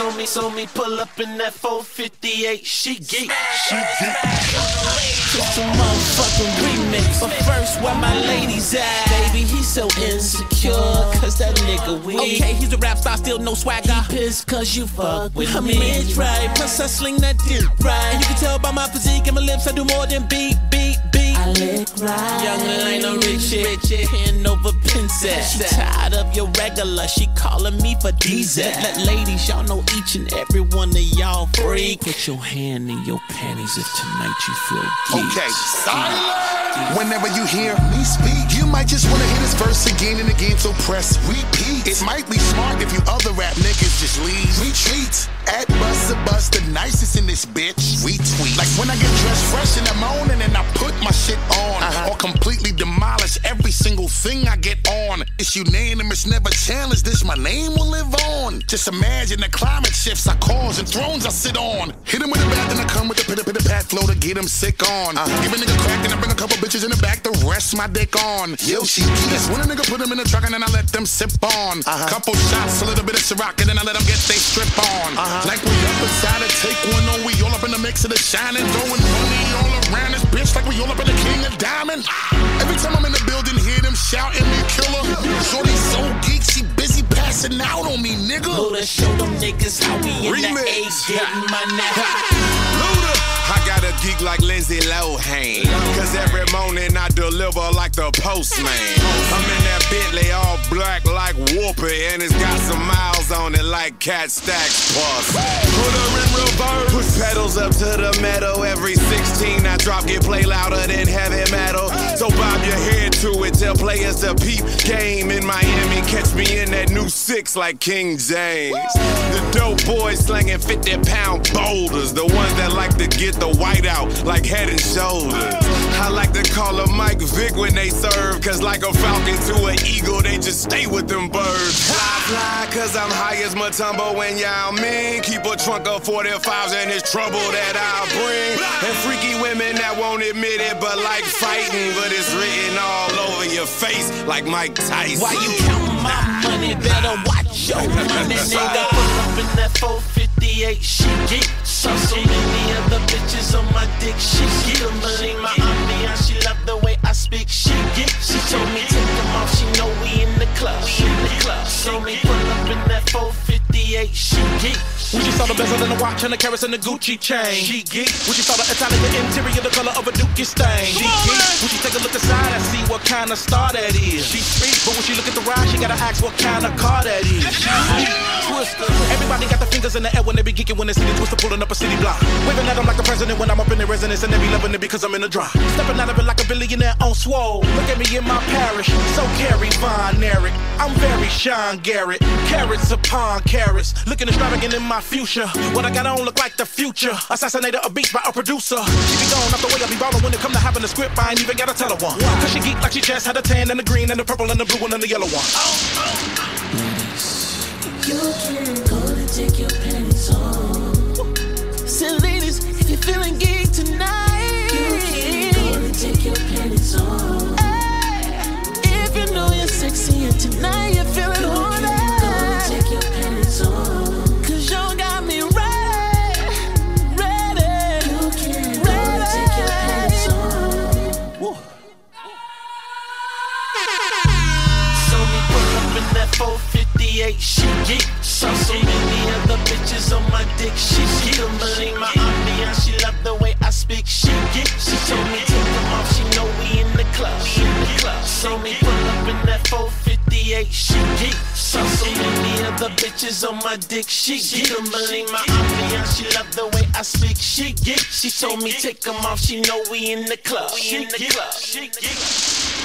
So me, so me pull up in that 458. She geek, she geek. Just a motherfucking remix. But first, where my ladies at? Baby, he's so insecure, cause that nigga weak. Okay, he's a rap star, still no swagger. He pissed cause you fuck with I me. mean, it's right, plus I sling that dick right. And you can tell by my physique and my lips, I do more than beat, beat, beat. I lick right. Young Lena Richie, Richie, hand over princess. She tired of your regular, she calling me for diesel. Let ladies, y'all know each and every one of y'all freak. Put your hand in your panties if tonight you feel geeked. Okay, silence. Whenever you hear me speak, you might just wanna hear this verse again and again, so press repeat. It might be smart if you other rap niggas just leave. Retreat at Busta Bust, the nicest in this bitch. Retweet. Like when I get dressed fresh in the morning and challenged. This my name will live on. Just imagine the climate shifts I cause and thrones I sit on. Hit him with a bat, then I come with the pitter pitter pat flow to get him sick on. Uh-huh. Give a nigga crack and I bring a couple bitches in the back to rest my dick on. Yo, she geeks. When a nigga put him in the truck and then I let them sip on. Uh-huh. Couple shots, a little bit of Ciroc, and then I let them get they strip on. Uh-huh. Like we up inside to take one on, we all up in the mix of the shining, throwing money all around this bitch like we all up in the king of diamond. Every time I'm in the building, hear them shouting me killer. Shorty so geek, she busy passing out on me, nigga. Luda, show them niggas how we in the A getting money. Luda. I got a geek like Lindsay Lohan. Cause every morning I deliver like the postman. I'm in that Bentley all black like Whoopi, and it's got some miles on it like Kat Stacks Plus. Put her in reverse. Push pedals up to the metal. Every 16 I drop get play louder than heavy metal. So bob your head to it. Tell players to peep game in Miami. Catch me in that new six like King James. The dope boys slinging 50 pound boulders. The ones that like to get the white out like head and shoulders. I like to call them Mike Vick when they serve. Cause like a falcon to an eagle, they just stay with them birds. Fly, fly, cause I'm high as Mutombo Yao Ming. Keep a trunk of 45s and it's trouble that I'll bring. And freaky women that won't admit it, but like fighting. But it's written all over your face like Mike Tyson. Why you counting my money? Better watch your money, nigga. 458. She geek. We just saw the bezel and the watch and the carats and the Gucci chain. She geek. We just saw the Italian interior, the color of a dookie stain. She geek. When she take a look inside and see what kind of star that is. She speak, but when she look at the ride, she gotta ask what kind of car that is. Twista. Everybody got the fingers in the air when they be geeking when they see the Twista pulling up a city block. Waving at them like the president when I'm up in the residence and they be loving it because I'm in the drop. Stepping out of it like a billionaire on swole. Look at me in my parish, so carry Von Eric. I'm very Sean Garrett. Carats upon carats, looking extravagant in my future. What I got on look like the future. Assassinated a beat by a producer. She be gone off the way I be ballin' when it come to having a script. I ain't even gotta tell her one. Cause she geek like she just had a tan and the green and the purple and the blue one and the yellow one. You can go and take your panties 458, she geek. So so many other bitches on my dick, she geek. Money, my ambiance, she love the way I speak, she geek. She told me take them off, she know we in the club, we in the club. So me pull up in that 458, she geek. So so many other bitches on my dick, she geek. Money, my ambiance, she love the way I speak, she geek. She told me take them off, she know we in the club, we in the club. She geek.